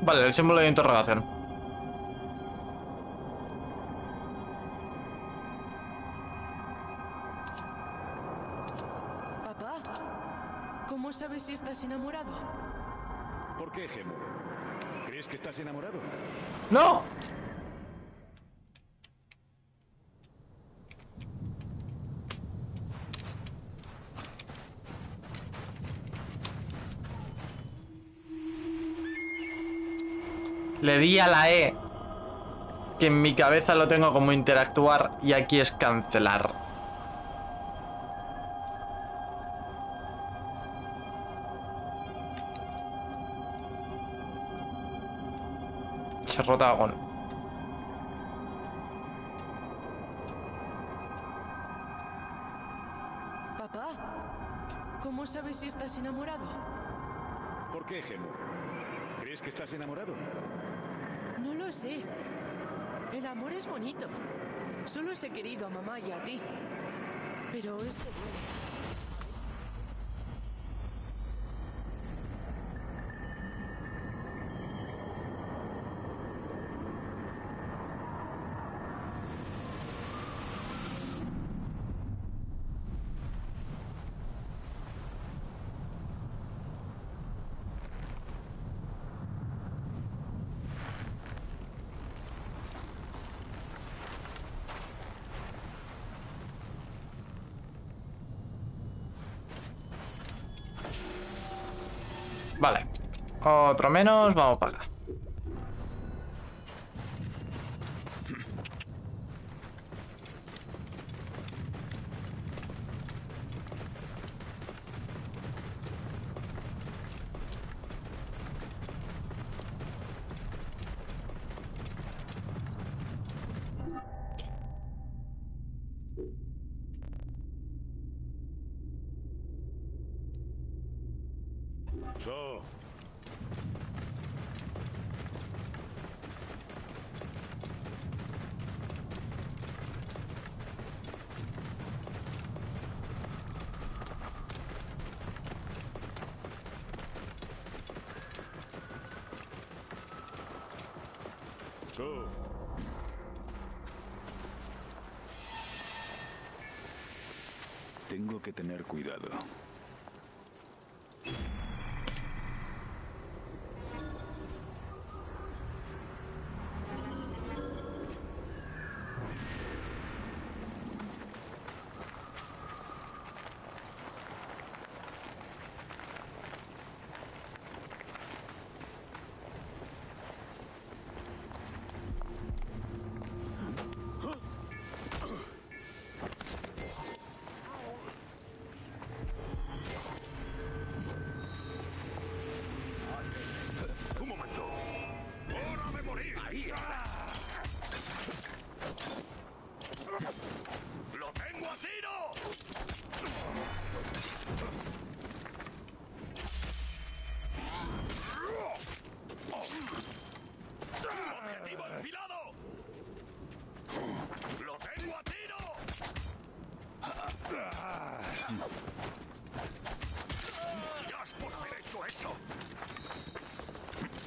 Vale, el símbolo de interrogación. Papá, ¿cómo sabes si estás enamorado? ¿Por qué, Gemo? ¿Crees que estás enamorado? ¡No! Le di a la E, que en mi cabeza lo tengo como interactuar y aquí es cancelar. Rotagon. Papá, ¿cómo sabes si estás enamorado? ¿Por qué, Gemo? ¿Crees que estás enamorado? Lo sé. El amor es bonito. Solo os he querido a mamá y a ti. Pero esto duele. Vale. Otro menos, vamos para acá. So. So. Tengo que tener cuidado.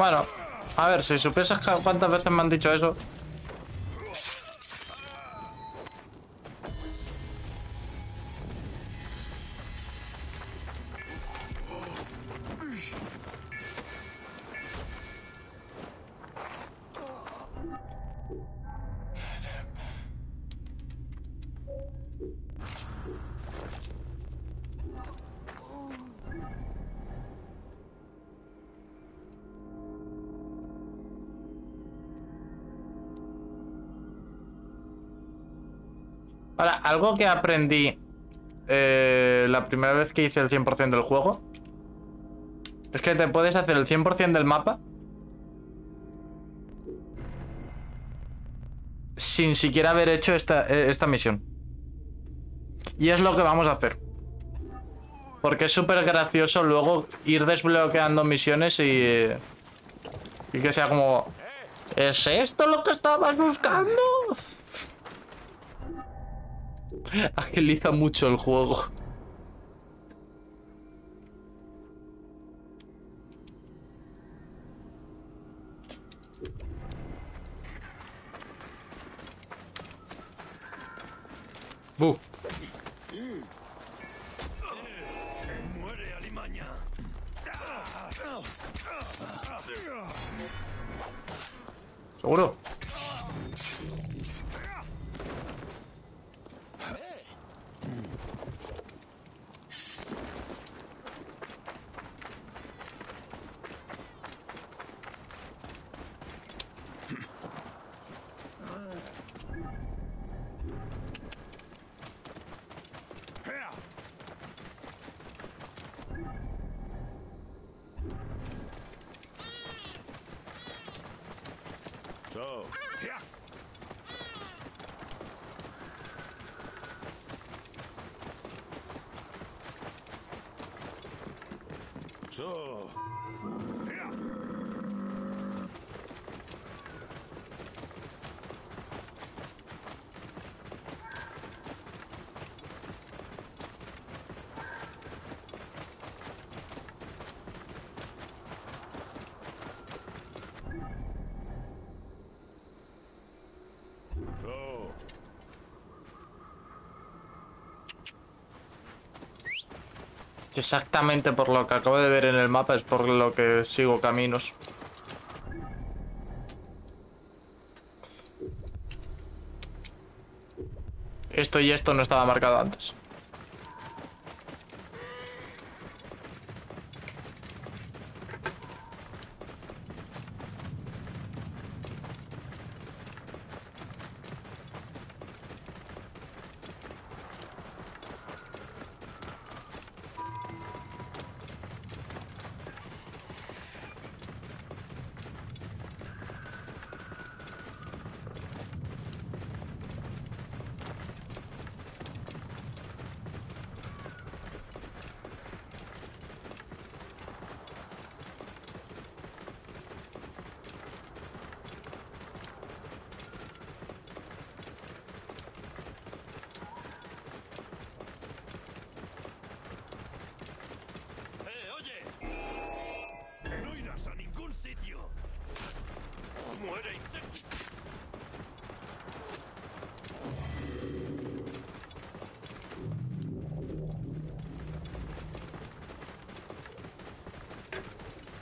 Bueno, a ver, si supieses cuántas veces me han dicho eso. Ahora, algo que aprendí eh, la primera vez que hice el 100% del juego es que te puedes hacer el 100% del mapa sin siquiera haber hecho esta, eh, esta misión. Y es lo que vamos a hacer. Porque es súper gracioso luego ir desbloqueando misiones y... Y que sea como... ¿Es esto lo que estabas buscando? Agiliza mucho el juego. ¡Bu! ¿Seguro? So. Exactamente por lo que acabo de ver en el mapa es por lo que sigo caminos. Esto y esto no estaba marcado antes.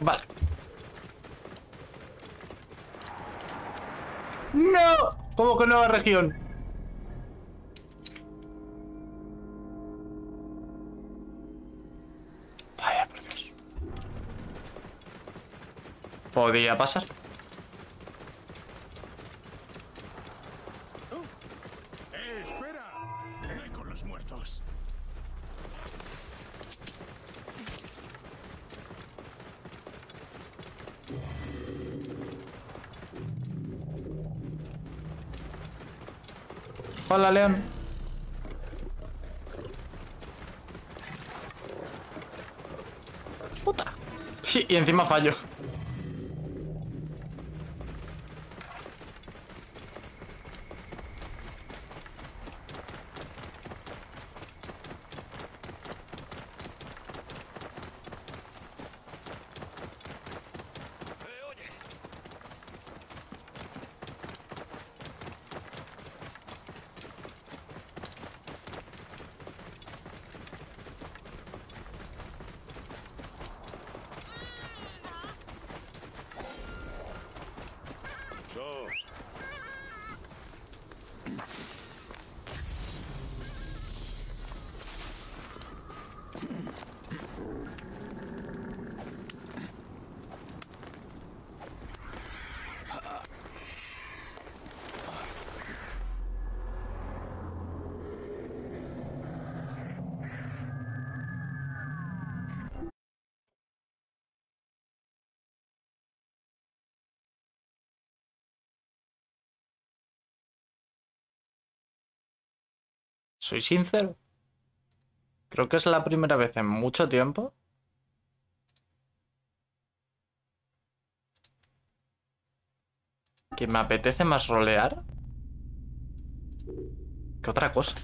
Vale. ¡No! ¿Cómo que nueva región? Vaya, por Dios. Podía pasar. Hola, León. Puta. Sí, y encima fallo. So. Soy sincero. Creo que es la primera vez en mucho tiempo que me apetece más rolear que otra cosa.